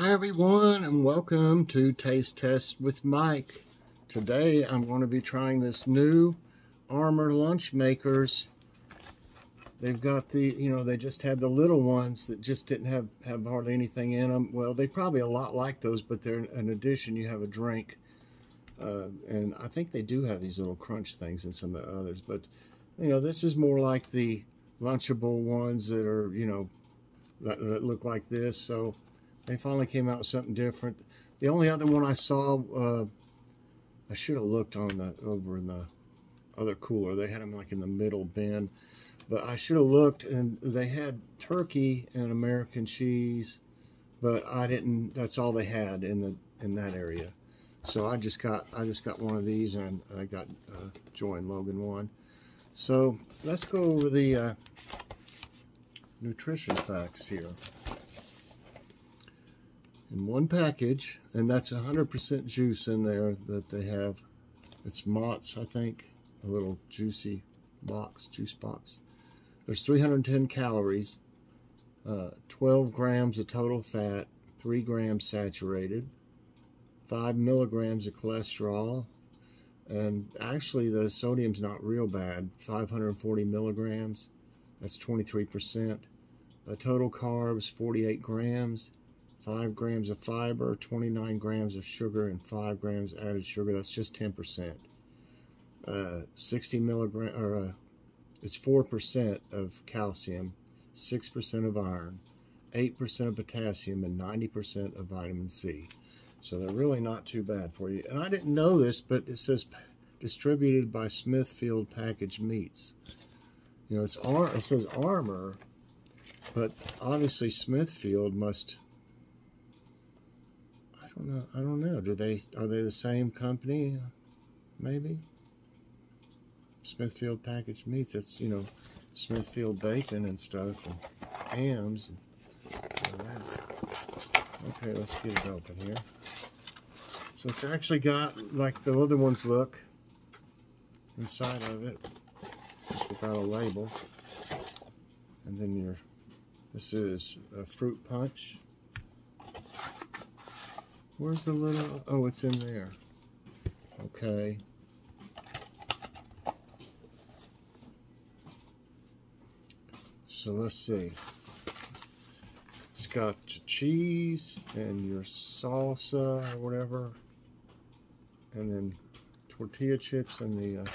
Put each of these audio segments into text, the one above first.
Hi everyone and welcome to Taste Test with Mike. Today I'm going to be trying this new Armour Lunchmakers. They've got the, you know, they just had the little ones that just didn't have, have hardly anything in them. Well, they probably a lot like those, but they're in addition you have a drink. Uh, and I think they do have these little crunch things in some of the others. But, you know, this is more like the Lunchable ones that are, you know, that, that look like this. So they finally came out with something different. The only other one I saw, uh, I should have looked on the over in the other cooler. They had them like in the middle bin, but I should have looked and they had turkey and American cheese, but I didn't. That's all they had in the in that area. So I just got I just got one of these and I got uh, Joy and Logan one. So let's go over the uh, nutrition facts here in one package, and that's 100% juice in there that they have. It's Mott's, I think, a little juicy box, juice box. There's 310 calories, uh, 12 grams of total fat, 3 grams saturated, 5 milligrams of cholesterol, and actually the sodium's not real bad, 540 milligrams, that's 23%. The total carbs, 48 grams, 5 grams of fiber, 29 grams of sugar, and 5 grams added sugar. That's just 10%. Uh, 60 milligram, or uh, it's 4% of calcium, 6% of iron, 8% of potassium, and 90% of vitamin C. So they're really not too bad for you. And I didn't know this, but it says distributed by Smithfield Packaged Meats. You know, it's it says Armour, but obviously Smithfield must. I don't know. Do they are they the same company? Maybe. Smithfield packaged meats. That's you know, Smithfield bacon and stuff, and hams. And okay, let's get it open here. So it's actually got like the other ones look inside of it, just without a label. And then your this is a fruit punch. Where's the little... Oh, it's in there. Okay. So let's see. It's got your cheese and your salsa or whatever. And then tortilla chips and the uh,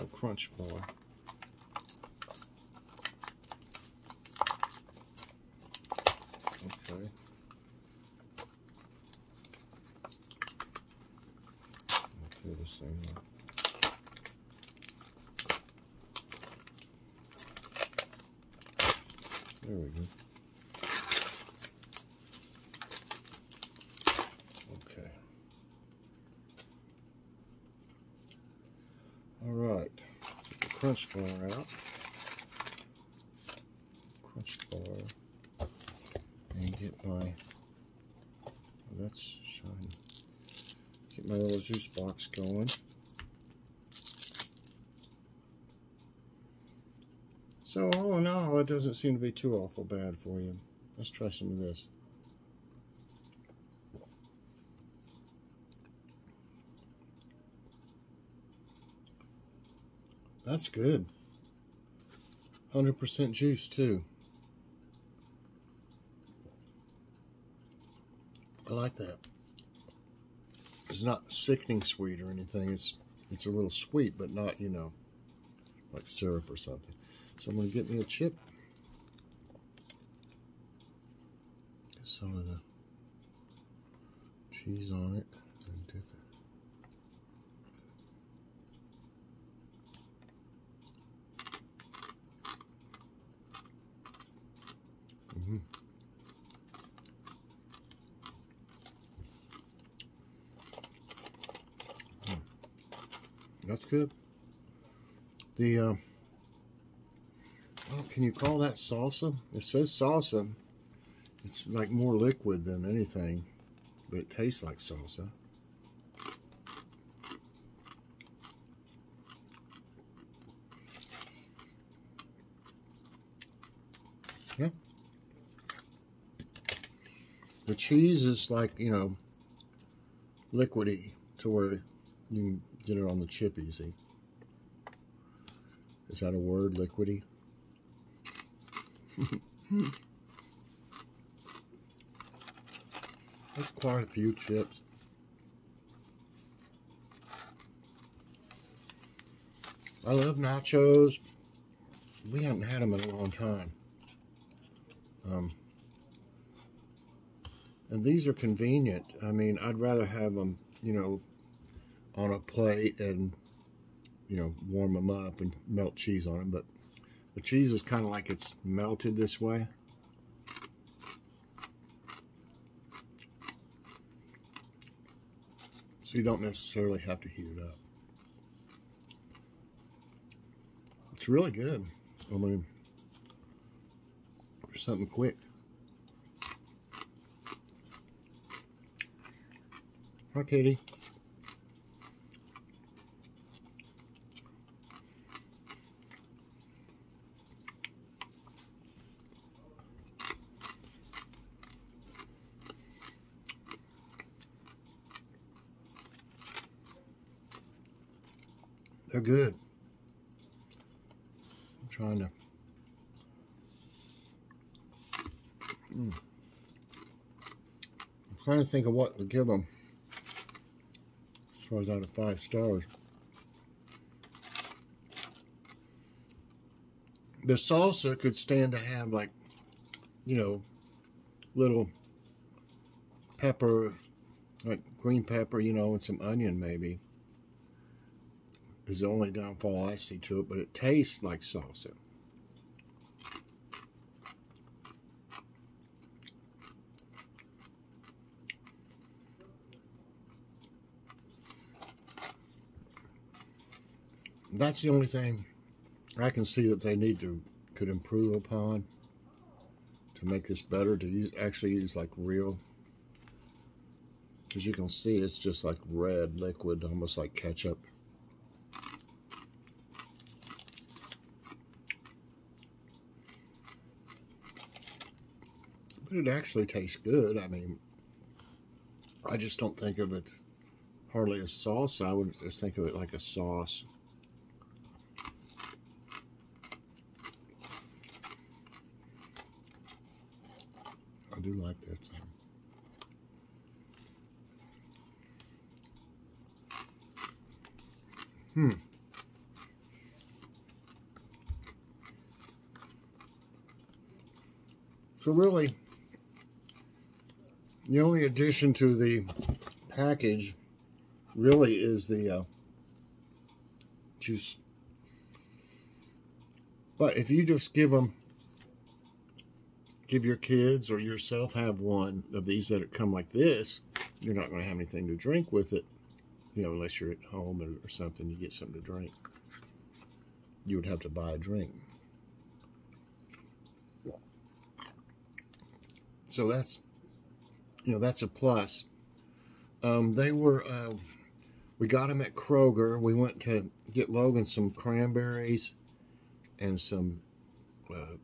oh, crunch bar. Okay. do the same way. Okay. All right. Get the crunch bar out. Crunch bar. And get my, oh, that's shiny. Get my little juice box going. So all in all, it doesn't seem to be too awful bad for you. Let's try some of this. That's good. 100% juice too. I like that. It's not sickening sweet or anything. It's it's a little sweet, but not, you know, like syrup or something. So I'm going to get me a chip. Get some of the cheese on it and dip it. Mm -hmm. That's good. The, uh, can you call that salsa? It says salsa. It's like more liquid than anything, but it tastes like salsa. Yeah. The cheese is like, you know, liquidy to where you can get it on the chip easy. Is that a word, liquidy? That's quite a few chips. I love nachos. We haven't had them in a long time. Um, and these are convenient. I mean, I'd rather have them, you know, on a plate and, you know, warm them up and melt cheese on them. But the cheese is kind of like it's melted this way. So you don't necessarily have to heat it up. It's really good. I mean, for something quick. Hi, Katie. They're good. I'm trying to. Mm. I'm trying to think of what to give them as far as out of five stars. The salsa could stand to have like, you know, little pepper, like green pepper, you know, and some onion maybe is the only downfall I see to it, but it tastes like salsa. That's the only thing I can see that they need to could improve upon to make this better to use actually use like real because you can see it's just like red liquid almost like ketchup it actually tastes good. I mean, I just don't think of it hardly as sauce. I would just think of it like a sauce. I do like that thing. Hmm. So really, the only addition to the package really is the uh, juice. But if you just give them, give your kids or yourself have one of these that come like this, you're not going to have anything to drink with it. You know, unless you're at home or, or something, you get something to drink. You would have to buy a drink. So that's you know, that's a plus. Um, they were, uh, we got them at Kroger. We went to get Logan some cranberries and some uh,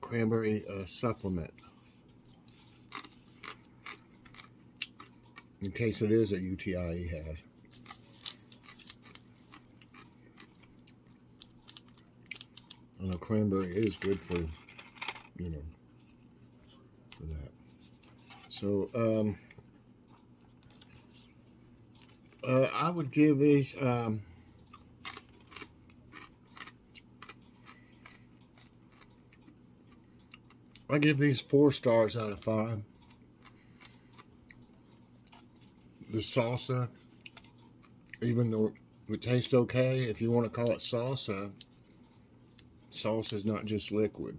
cranberry uh, supplement. In case it is a UTI he has. And a cranberry is good for, you know, for that. So, um, uh, I would give these, um, I give these four stars out of five. The salsa, even though it tastes okay, if you want to call it salsa, salsa is not just liquid.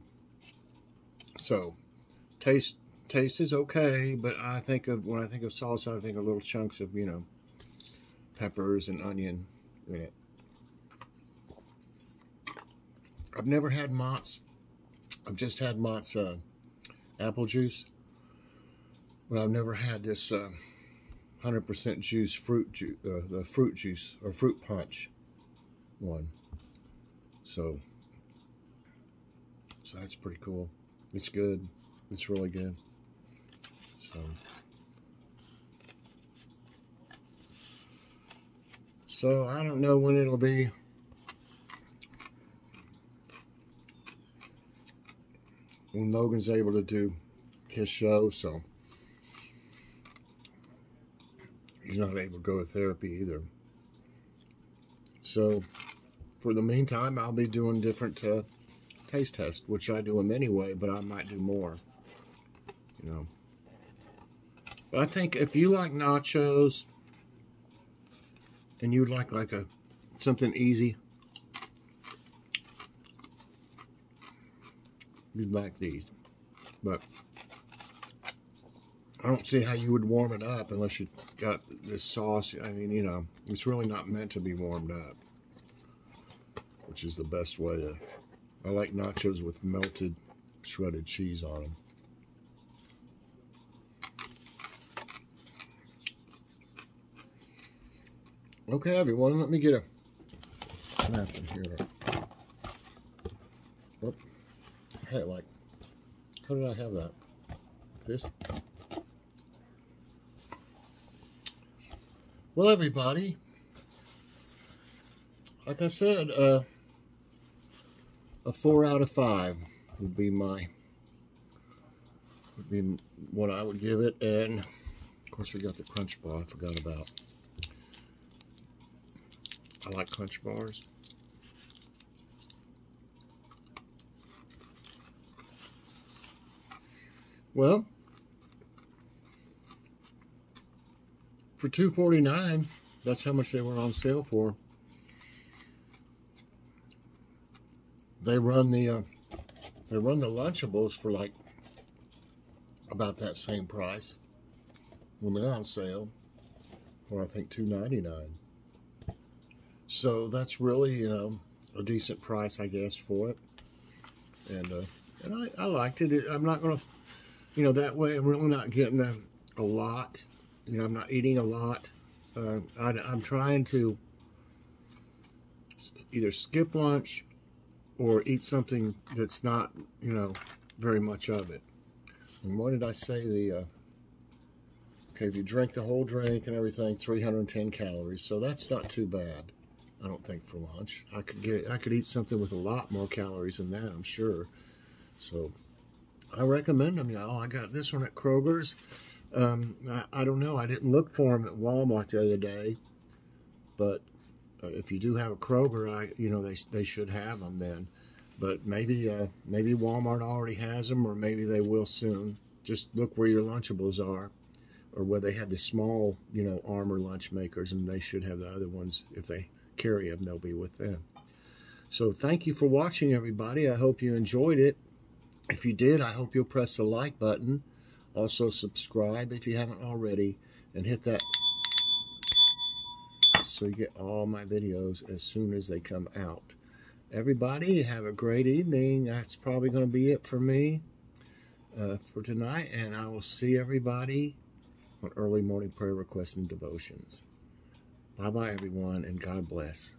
So, taste taste is okay, but I think of when I think of salsa, I think of little chunks of you know peppers and onion in it. I've never had Mott's. I've just had Mott's uh, apple juice, but I've never had this 100% uh, juice fruit juice, uh, the fruit juice or fruit punch one. So, so that's pretty cool. It's good. It's really good. So, I don't know when it'll be. When Logan's able to do his show, so he's not able to go to therapy either. So, for the meantime, I'll be doing different uh, taste tests, which I do them anyway, but I might do more. You know. But I think if you like nachos and you'd like like a something easy, you'd like these. But I don't see how you would warm it up unless you got this sauce. I mean, you know, it's really not meant to be warmed up, which is the best way to. I like nachos with melted shredded cheese on them. Okay, everyone, let me get a napkin here. Oh, I had it like, how did I have that? This? Well, everybody, like I said, uh, a four out of five would be my, would be what I would give it. And, of course, we got the Crunch Bar I forgot about. I like Crunch Bars. Well, for two forty nine, that's how much they were on sale for. They run the uh, they run the Lunchables for like about that same price when they're on sale for I think two ninety nine. So that's really, you know, a decent price, I guess, for it. And uh, and I, I liked it. it I'm not going to, you know, that way I'm really not getting a, a lot. You know, I'm not eating a lot. Uh, I, I'm trying to either skip lunch or eat something that's not, you know, very much of it. And what did I say? The uh, okay, if you drink the whole drink and everything, 310 calories. So that's not too bad. I don't think for lunch. I could get I could eat something with a lot more calories than that, I'm sure. So I recommend them, y'all. I got this one at Kroger's. Um, I, I, don't know. I didn't look for them at Walmart the other day, but uh, if you do have a Kroger, I you know they they should have them then. But maybe uh, maybe Walmart already has them, or maybe they will soon. Just look where your Lunchables are, or where they have the small you know Armour Lunchmakers, and they should have the other ones if they carry them, they'll be with them. So thank you for watching, everybody. I hope you enjoyed it. If you did, I hope you'll press the like button. Also subscribe if you haven't already. And hit that so you get all my videos as soon as they come out. Everybody, have a great evening. That's probably going to be it for me uh, for tonight. And I will see everybody on early morning prayer requests and devotions. Bye bye, everyone, and God bless.